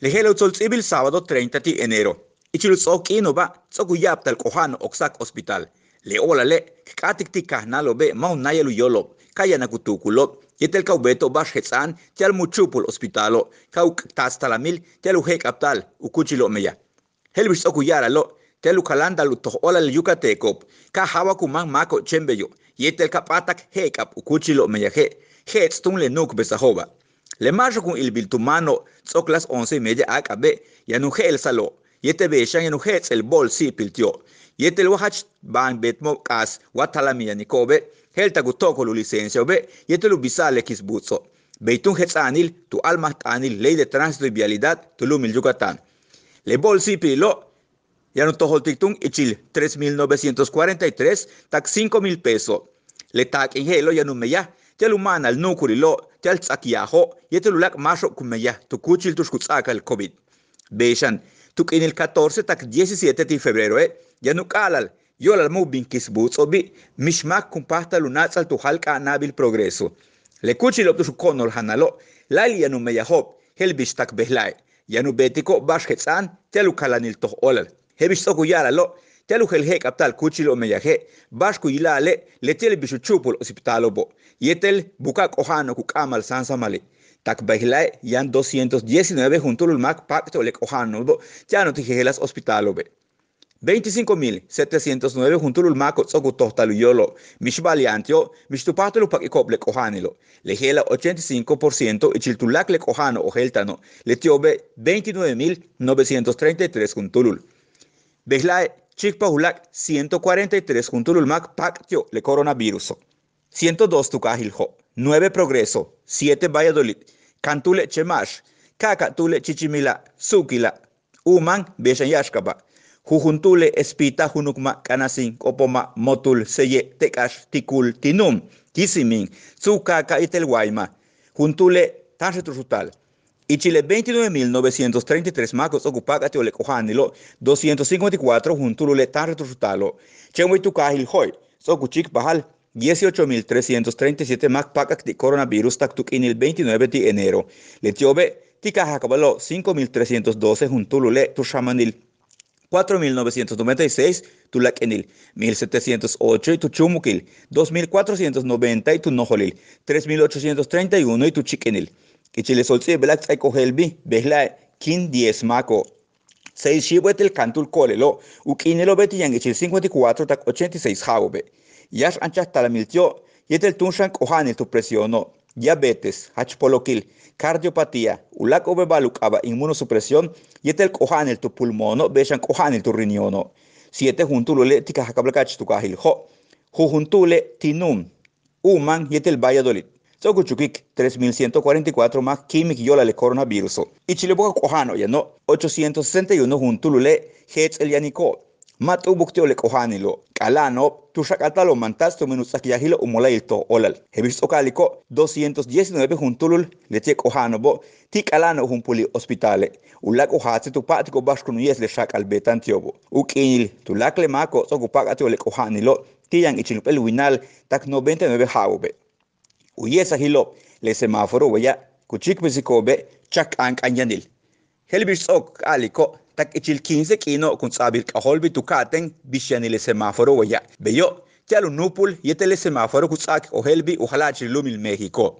Lejelo tzoltzibil sábado 30 de enero. Ichilu tzokino ba tzokuyap tal kohano oksak hospital. Le ola le katik ti kahnalo be mau nayalu yolo kaya nakutukulo yetel kau beto bash hetsan tial muchupul hospitalo kau tastalamil tialu hek aptal ukuchilo meya. Helbis okuyara lo telu kalanda lu toh ola le le marcho con il biltumano tzoklas once y media akabe yanuje el salo. Yete beshan yanuje el bol si piltio yete el wahach ban betmo kas watalami yanikobe helta gutoko lu licencia be yete lu bisale kisbutso beitun hetsanil tu alma tanil ley de tránsito y vialidad tulumil yucatán. Le bol si pilo yanu toholtiktun ichil 3943 tak 5000 pesos le tak ingelo telu manal nukuri lo tel tsak yaho yetelu lak masho kumeya tu kuchil tush kutsaka el COVID. Beishan, tuk in el 14 tak 17 de febrero eh, ya nuk alal, yol al mubin kisbuts obi, mishmak kumpahta lunatsal tu halka anabil progreso. Le kuchil optu shukonol hanalo, lali yanu meyahop, helbish tak behlai, yanu betiko bashketsan, telu kalanil toh olal. Hebish toku yara lo, telu hel hek aptal kuchilo meyaje bash kuyilale le tel bishu chupul hospitalo bo. Yetel buka kohano ku kamal sansa mali tak bailai yan 219 junto al mac pacto le kohano bo. Ya no tijelas hospitalo be. 25.709 junto al maco tsogu tohtalu yolo. Mish valiantio mish tupato lu pakikop le kohanilo le hela 85% y chiltulak le kohano o heltano le tiobe 29.933 juntulul Behlai chikpahulak 143 juntulul mac pactio le coronavirus 102 Tucajiljo, 9 Progreso, 7 Valladolid, Cantule Chemash, Cacatule Chichimila, Sukila, Uman Beshanyashkaba, Jujuntule Espita Junukma Kanasin, Opoma, Motul, Seye, Tekash, Tikul, Tinum, Kisimin, Tsukaka y Telguayma, Juntule Tanretrusutal. Y Chile 29.933 macos ocupados le cojanilo 254 juntulule tan retrusutalo. Chemui tucajil hoy, socuchic bajal 18.337 más pacas de coronavirus taktuk en el 29 de enero. Le tiobe tika hakabalo 5.312 juntulule tu shamanil 4.996 tu lakenil 1.708 y tu chumukil 2.490 y tu nojolil 3.831 y tu chikenil. Y chile solci belak tsaiko helbi behla kin 10 mako 6 shibuetel cantul kolelo ukinelo beti yang 54 tak 86 jaube yash anchas talamiltio yetel tunshan kohanil tu presiono diabetes hachpolokil cardiopatía ulak obebaluk aba inmunosupresión. Yetel kohanil tu pulmono beshan kohanil tu riñono siete juntulule tika hakablakach tu kahil ho tinum uman yetel valladolid Sokuchukik 3144 más químic yola le coronavirus. Y chileboka kohano ya no 861 juntulule hetz el yaniko. Matu bukteo le kohanilo. Kalano tushakatalo mantasto minusakiyahilo umolailto olal. Hebis okaliko 219 juntulul le te kohano bo ti kalano humpuli hospitale. Ulak uhatse tu patiko bashkunu yes le shak albetan tiobo. Ukinil tulak le mako sokupakatio le kohanilo. Tiyan ichilupel winal tak 99 haube. ويسا هيلو لسمافرو ويا كوتشيك مزيكوبي تشاك انك انيانيل هلبش سوك عليكو تاك اتشيل كينزي كينو كون سابير كهول بي توكاتن بيشاني لسمافرو ويا بيو تيالو نوبول يتلي سمافرو كوتساك أو هلبي وحلاتش لومي الميهيكو